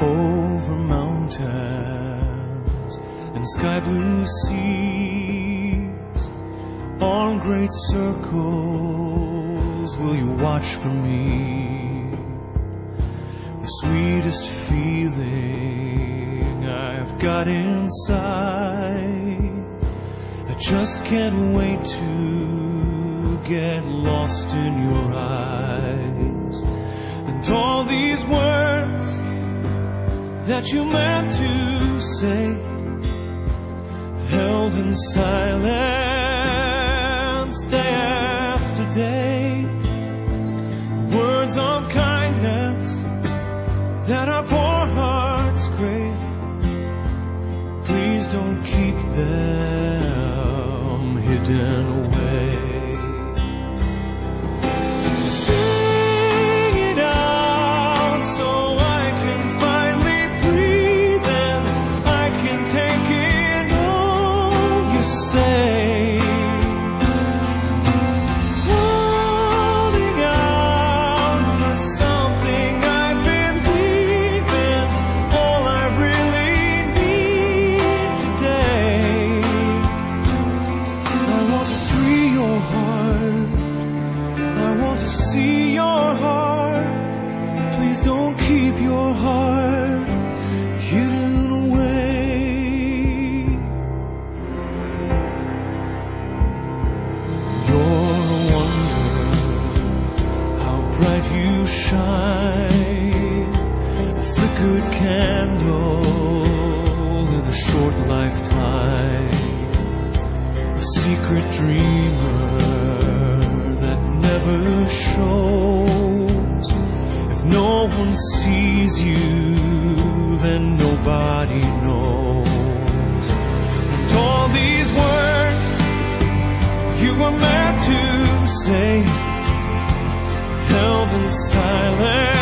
over mountains and sky blue seas. On great circles will you watch for me? The sweetest feeling I've got inside. I just can't wait to get lost in your eyes. And all these words that you meant to say, held in silence day after day. Words of kindness that our poor hearts crave. Please don't keep them hidden away. Keep your heart hidden away. You're a wonder, how bright you shine. A flickered candle in a short lifetime. A secret dreamer that never shows no one sees you, then nobody knows. And all these words you were meant to say, held in silence.